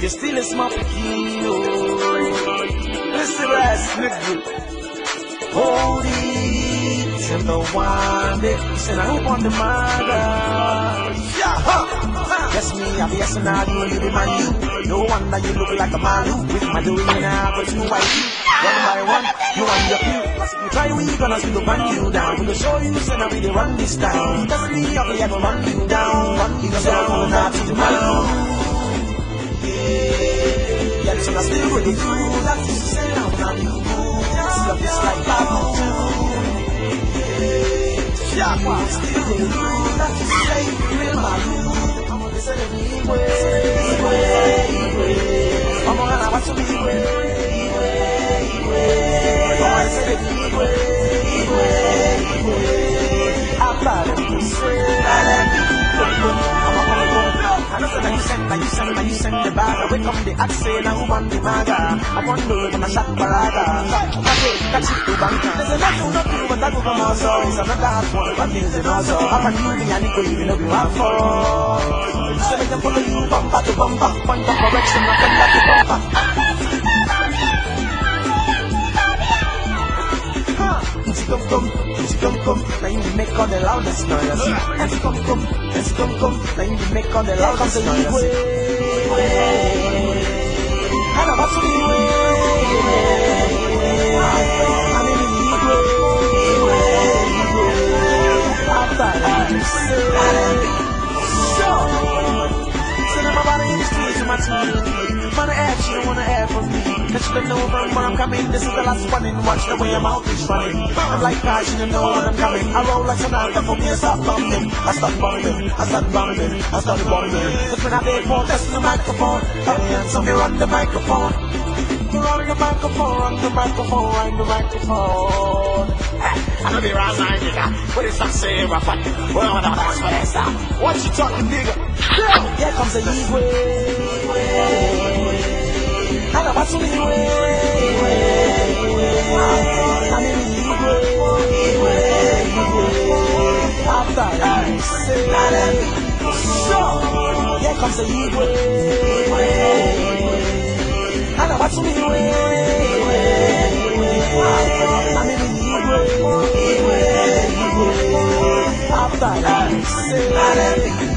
Yes, my pikin, oh. Listen, last nigga. Hold it the day. Said I hope on the mother. Yeah, huh. That's me, I be yes now you, you be my you. No wonder you look like a malu. With my doing now, but you white you. One by one, you and your few. You try we gonna see the run you down. Gonna show you, say now we run this town. That's me, I be ever run you down. Run you down, now to the man. With you. That's say now you do. See your face like Bible too. Yeah, I'm still you. That's what you say that you send, that you send, that you send the bag. I wake up the axe say now who want the maga. I want to when I shot baraga. Catch it, catch it to banka. There's a lot to not do, but that will come also. It's another hard one, but things in also. I'm a new thing, It's come come, it's come come. Now you make all the loudest noise. It's come come, it's come come. Now you make all the loudest noise. Know what's the way. I'm in the way. After that, so. Send my body in the streets, my team. Wanna add, she don't wanna add for me. Don't know from where I'm coming. This is the last one and watch the way I'm out is running. I'm like she don't know when I'm coming. I roll like Sonata for me, I stop bumping. I start bumping, I start bumping, I start bumping. Cause when I beg for testing the microphone, come here, so me run the microphone. Run the microphone, run the microphone, run the microphone. Ah, I know the right line, nigga. What is that saying, Rafa? What am I? That's what I say. What you talking, nigga? Here comes the Igwe. I know what's the Igwe. I'm in the Igwe. After I say, so, here comes the Igwe. I know what's the Igwe. I'm in the Igwe. After I say,